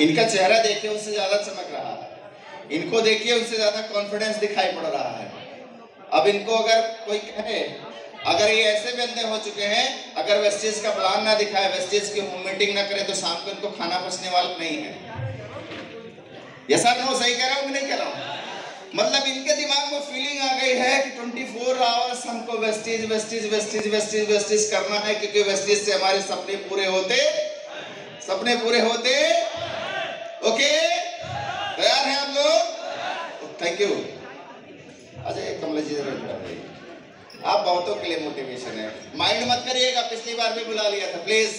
इनका चेहरा देखिए उससे ज़्यादा चमक रहा है। इनको देखिए, उनसे ज़्यादा कॉन्फिडेंस दिखाई पड़ रहा है। अब इनको अगर कोई कहे, अगर ये ऐसे बंदे हो चुके हैं, अगर वेस्टेज का प्लान ना दिखाए वेस्टेज की होम मीटिंग ना करे तो शाम को इनको खाना पसने वाला नहीं है। ये ना हो, सही कह रहा हूँ कि नहीं कह रहा हूँ? 24 आवर्स हमको wastage wastage wastage wastage wastage करना है, क्योंकि वेस्टेज से हमारे सपने पूरे होते सपने पूरे होते ओके? तैयार हैं आप लोग? थैंक यू अजय कमला जी आप बहुतों के लिए मोटिवेशन है। माइंड मत करिएगा, पिछली बार भी बुला लिया था please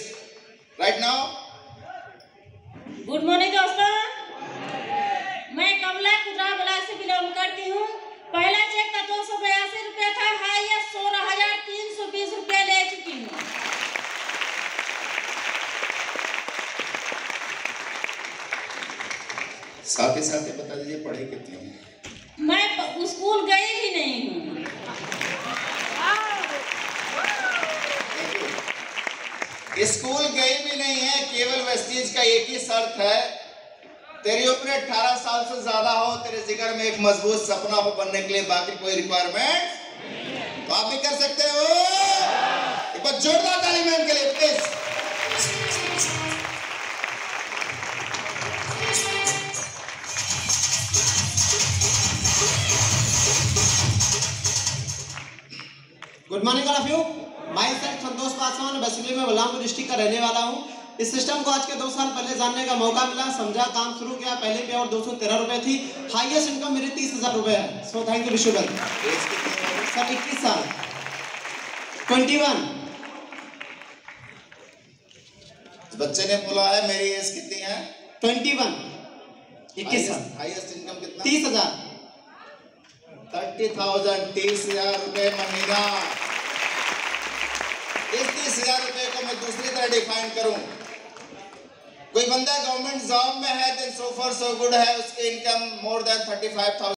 right now good morning दोस्तों मैं कमला कुदरा ब्लॉक से बिलोंग करती हूँ पहला चेक का दो सौ बयासी रुपया था हाईएस्ट सोलह हज़ार तीन सौ बीस रुपया ले चुकी हूँ साथ ही साथ बता दीजिए पढ़े कितने हैं? मैं स्कूल गई भी नहीं हूँ। स्कूल गई भी नहीं है केवल वेस्टीज का एक ही शर्त है। तेरी उम्र 18 साल से ज़्यादा हो तेरे जिगर में एक मज़बूत सपना हो बनने के लिए बाकी कोई रिक्वायरमेंट तो आप भी कर सकते हो। एक बार जोरदार ताली के लिए good morning all of you myself Santosh Paswan basically मैं बलरामपुर डिस्ट्रिक्ट का रहने वाला हूँ। इस सिस्टम को आज के दो साल पहले जानने का मौका मिला समझा काम शुरू किया। पहले पे और दो सौ तेरह रुपए थी। हाईएस्ट इनकम मेरी तीस हज़ार रुपए है। सो थैंक यू विशुगल सर इक्कीस साल। ट्वेंटी वन बच्चे ने बोला है मेरी एज कितनी है? ट्वेंटी वन इक्कीस साल। हाईएस्ट इनकम कितना? तीस हज़ार। थर्टी थाउज़ेंड तीस हज़ार रुपए महीना। हज़ार रुपए को मैं दूसरी तरह डिफाइन करूँ? कोई बंदा गवर्नमेंट जॉब में है then so for so good है, उसके income more than thirty five thousand